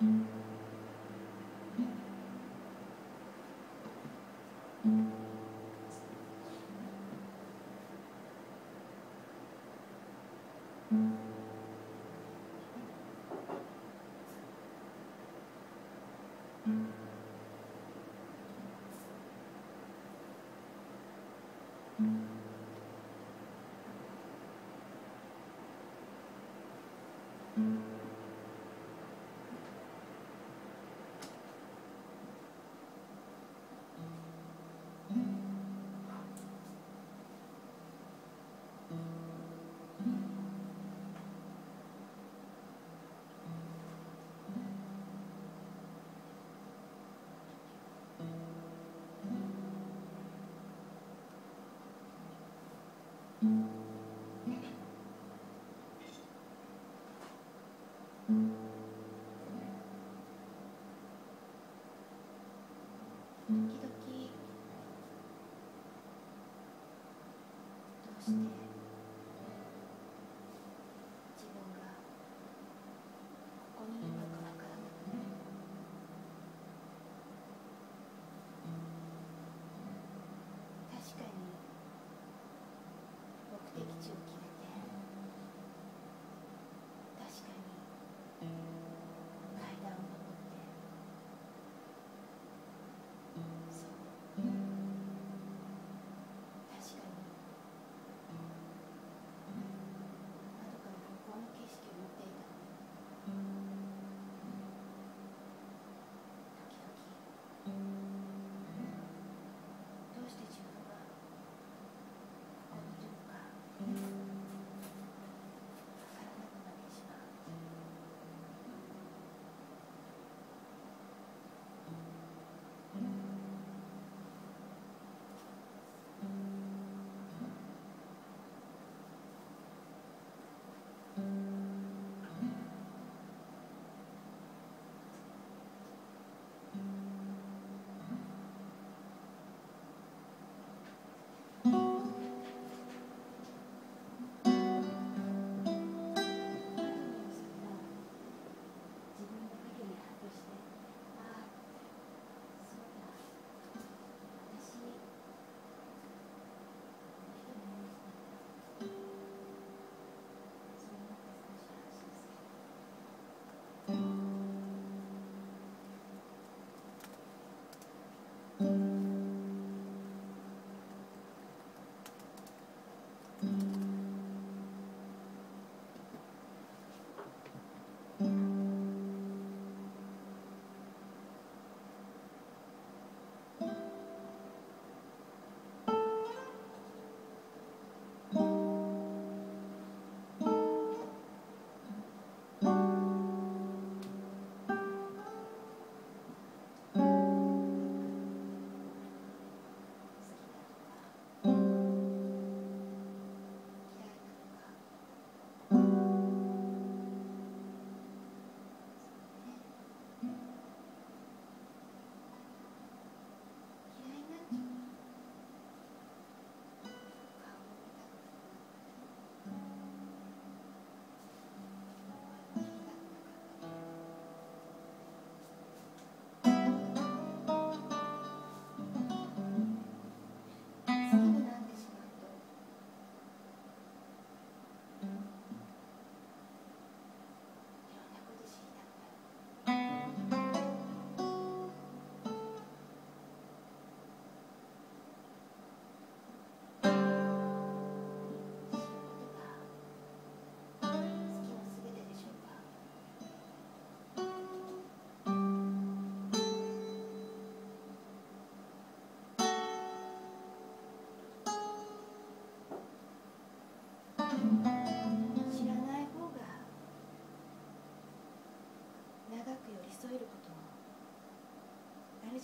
Thank mm -hmm. you. 時々どうして？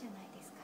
じゃないですか。